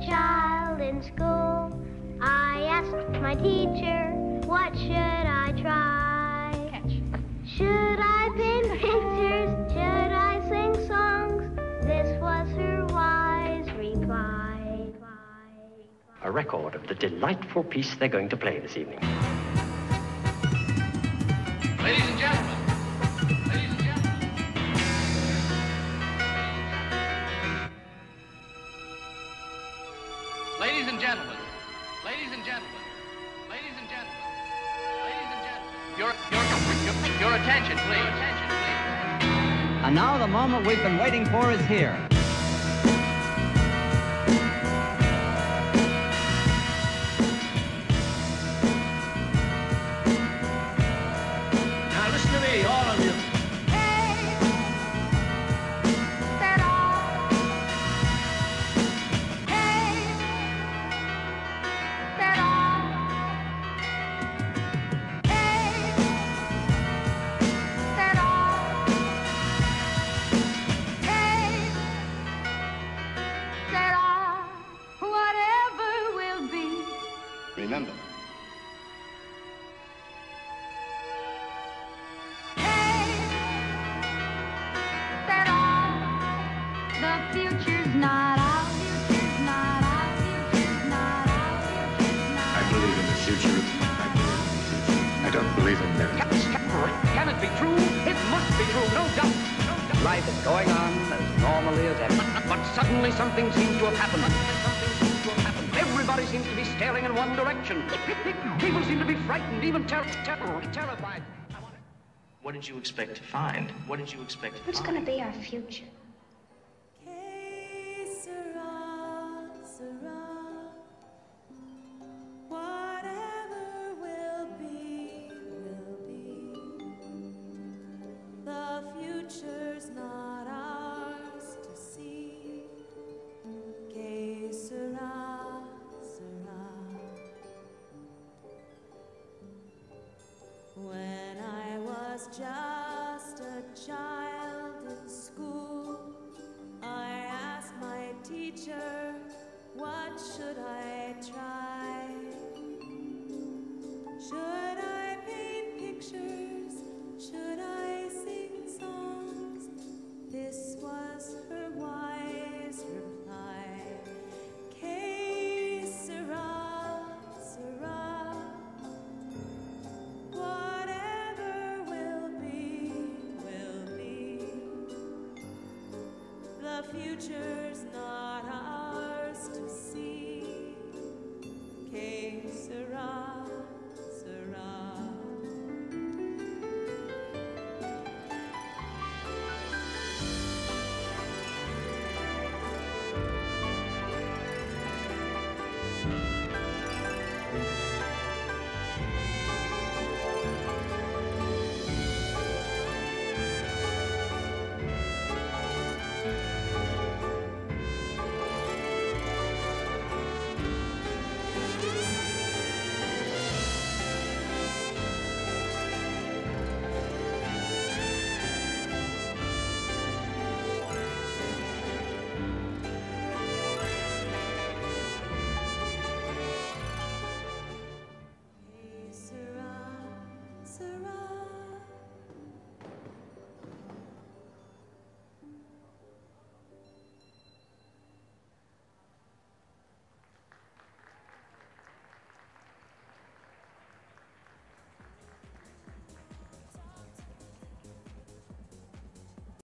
in school, I asked my teacher, what should I try? Catch. Should I paint pictures? Should I sing songs? This was her wise reply. A record of the delightful piece they're going to play this evening. Ladies and gentlemen, and gentlemen, ladies and gentlemen, ladies and gentlemen, ladies and gentlemen, your, your, your, your attention, please. Your attention, please. And now the moment we've been waiting for is here. Not I believe in the future. I believe in the future. I don't believe in them. Can it be true? It must be true, no doubt. No doubt. Life is going on as normally as ever. But suddenly something seems to have happened. Seems to be staring in one direction. People seem to be frightened, even ter- ter- terrified. What did you expect to find? What did you expect to What's find? gonna be our future? Just a child in school, I asked my teacher, what should I try? Should I paint pictures? Should I sing songs? This was her wise future's not ours to see. Que sera?